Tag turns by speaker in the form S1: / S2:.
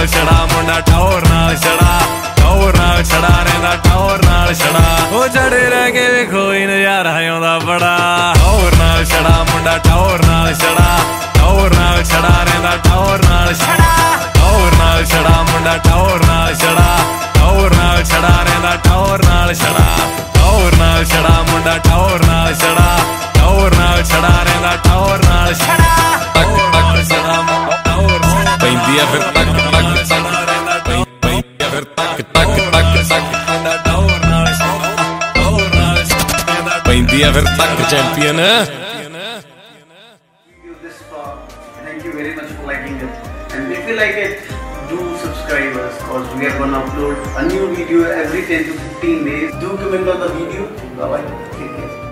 S1: ਨਾਲ ਛੜਾ ਟੌਰ ਨਾਲ ਛੜਾ ਰਹਿੰਦਾ ਟੌਰ ਨਾਲ ਛੜਾ ਉਹ ਜੜੇ ਰਹਿ ਕੇ ਵੇਖੋ ਹੀ ਨਜ਼ਾਰਾ ਆਉਂਦਾ ਬੜਾ ਟੌਰ ਨਾਲ ਛੜਾ ਮੁੰਡਾ ਟੌਰ ਨਾਲ ਛੜਾ ਟੌਰ ਨਾਲ ਛੜਾ ਰਹਿੰਦਾ ਟੌਰ ਨਾਲ ਛੜਾ ਟੌਰ ਨਾਲ ਛੜਾ ਮੁੰਡਾ ਟੌਰ ਨਾਲ ਛੜਾ ਟੌਰ ਨਾਲ ਛੜਾ ਰਹਿੰਦਾ ਟੌਰ ਨਾਲ ਛੜਾ ਟੌਰ ਨਾਲ ਛੜਾ ਮੁੰਡਾ ਟੌਰ ਨਾਲ ਛੜਾ ਟੌਰ ਨਾਲ ਛੜਾ ਰਹਿੰਦਾ ਟੌਰ ਨਾਲ ਛੜਾ ਪੈਂਦੀ ਆ ਫਿਰ ਟਕ ਟਕ ਟਕ ਟਕ ਟਕ ਮੁੰਡਾ ਟੌਰ ਨਾਲ ਛੜਾ ਟੌਰ ਨਾਲ ਛੜਾ ਪੈਂਦੀ ਆ ਫਿਰ ਟਕ champion
S2: video this far. Thank you very much for liking it. And if you like it, do subscribe us because we are gonna upload a new video every 10 to 15 days. Do comment on the video. Bye bye. Take care.